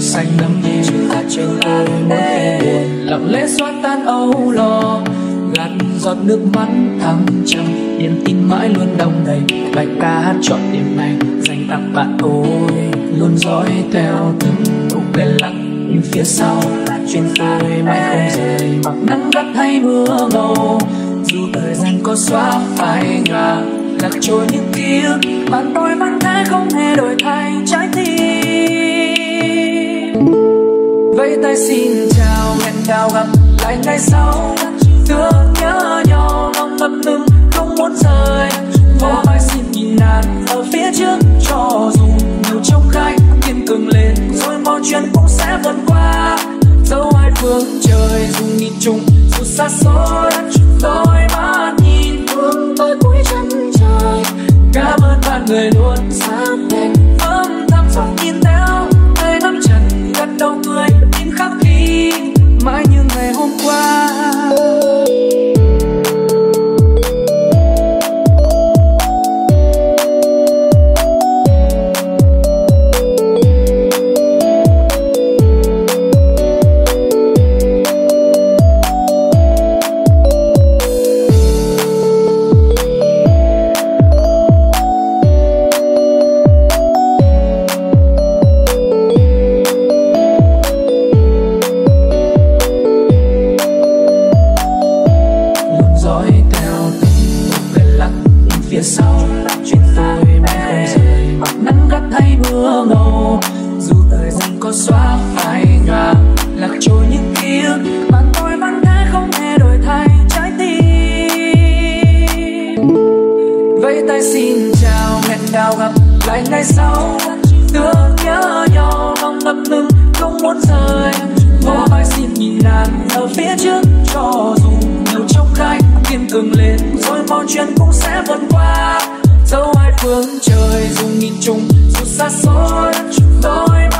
xanh nắm em ta trên tay mỗi khi buồn. Lặng lẽ xóa tan âu lo nước mắt thăng trầm. Niềm tin mãi luôn đông đầy, bài ca hát chọn đêm này dành tặng bạn tôi, luôn dõi theo từng khúc cây lặng. Nhưng phía sau là chuyện tôi mãi không rời. Mặc nắng gắt hay mưa ngâu dù thời gian có xóa phai ngả lạc trôi những ký ức, bạn tôi vẫn thế không hề đổi thay trái tim. Vẫy tay xin chào hẹn gặp lại ngày sau thương nhớ nhau, lòng ngập ngừng không muốn rời. Có ai xin nhìn nàng ở phía trước? Cho dù nhiều trong gai kiên cường lên, rồi mọi chuyện cũng sẽ vượt qua. Dẫu ai phương trời, dù nghìn trùng dù xa xôi phía sau là chuyện tôi mê mặc nắng gắt hay mưa ngầu dù thời gian có xóa phai nhòa lạc trôi những ký ức mà tôi vẫn thế không hề đổi thay trái tim. Vẫy tay xin chào hẹn đào gặp lại ngày sau. Tưởng nhớ nhau, lòng ngập ngừng không muốn rời. Môi xin nhìn nàng ở phía trước cho dù ưng lên, rồi mọi chuyện cũng sẽ vượt qua. Dẫu ai phương trời, dù nhìn chung dù xa xôi đôi mắt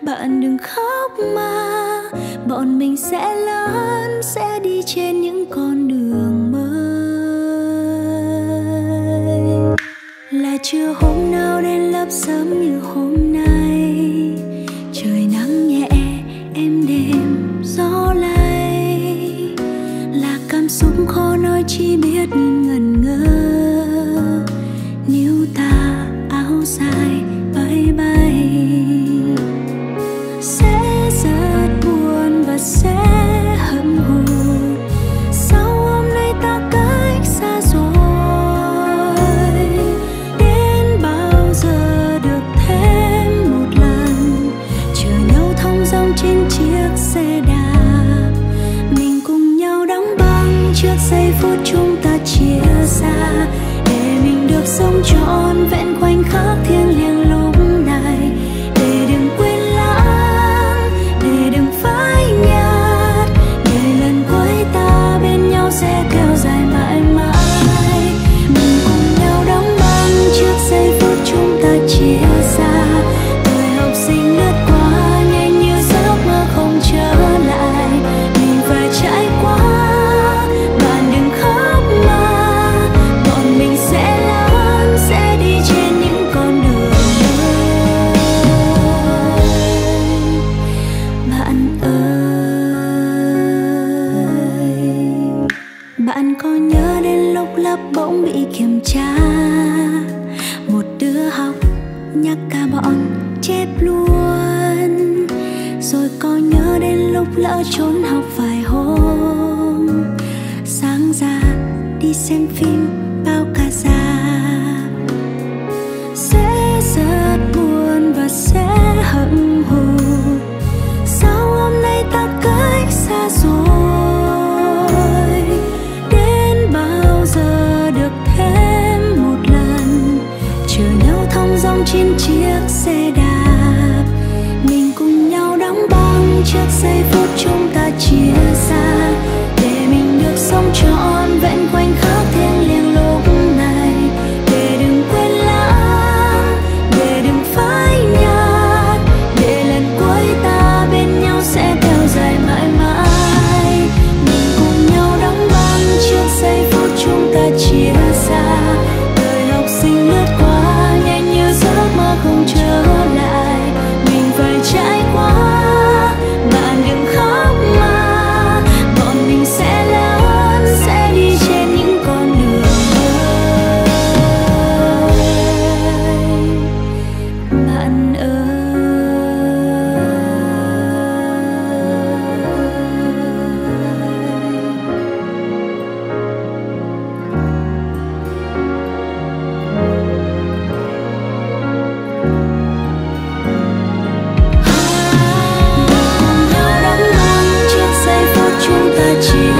bạn đừng khóc mà, bọn mình sẽ lớn, sẽ đi trên những con đường mới. Là chưa hôm nào đến lớp sớm như hôm nay. trọn vẹn bỗng bị kiểm tra. Một đứa học nhắc cả bọn chép luôn. Rồi có nhớ đến lúc lỡ trốn học vài hôm. Sáng ra đi xem phim chia xa 记忆